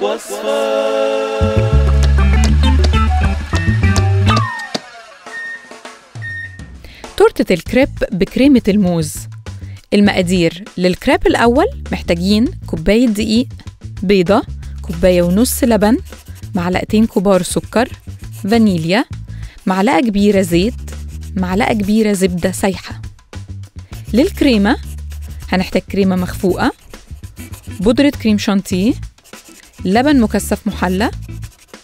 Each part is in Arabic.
وصفة تورتة الكريب بكريمة الموز. المقادير للكريب الأول محتاجين كوباية دقيق بيضة كوباية ونص لبن معلقتين كبار سكر فانيليا معلقة كبيرة زيت معلقة كبيرة زبدة سايحة. للكريمة هنحتاج كريمة مخفوقة بودرة كريم شانتيه لبن مكثف محلى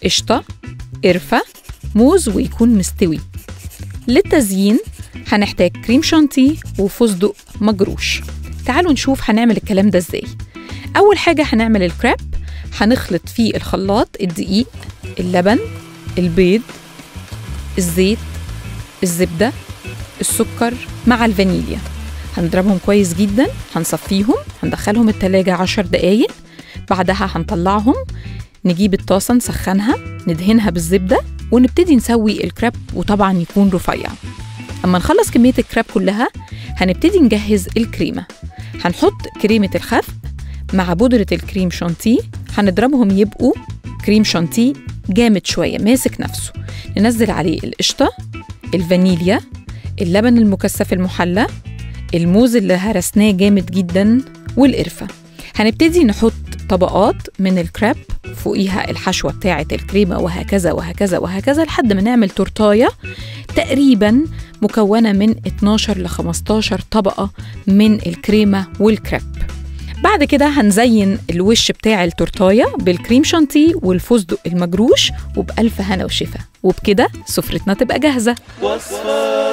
قشطة قرفة موز ويكون مستوي. للتزيين هنحتاج كريم شانتيه وفستق مجروش. تعالوا نشوف هنعمل الكلام ده إزاي. أول حاجة هنعمل الكريب هنخلط في الخلاط الدقيق اللبن البيض الزيت الزبدة السكر مع الفانيليا. هنضربهم كويس جدا هنصفيهم هندخلهم التلاجة عشر دقايق. بعدها هنطلعهم نجيب الطاسة نسخنها ندهنها بالزبدة ونبتدي نسوي الكريب وطبعا يكون رفيع. أما نخلص كمية الكريب كلها هنبتدي نجهز الكريمة. هنحط كريمة الخفق مع بودرة الكريم شانتيه هنضربهم يبقوا كريم شانتيه جامد شوية ماسك نفسه. ننزل عليه القشطة الفانيليا اللبن المكثف المحلى الموز اللي هرسناه جامد جدا والقرفة. هنبتدي نحط طبقات من الكريب فوقيها الحشوة بتاعة الكريمة وهكذا وهكذا وهكذا لحد ما نعمل تورتاية تقريبا مكونة من 12 ل 15 طبقة من الكريمة والكريب. بعد كده هنزين الوش بتاع التورتاية بالكريم شانتيه والفستق المجروش وبألف هنا وشفا. وبكده سفرتنا تبقى جاهزة. وصفة.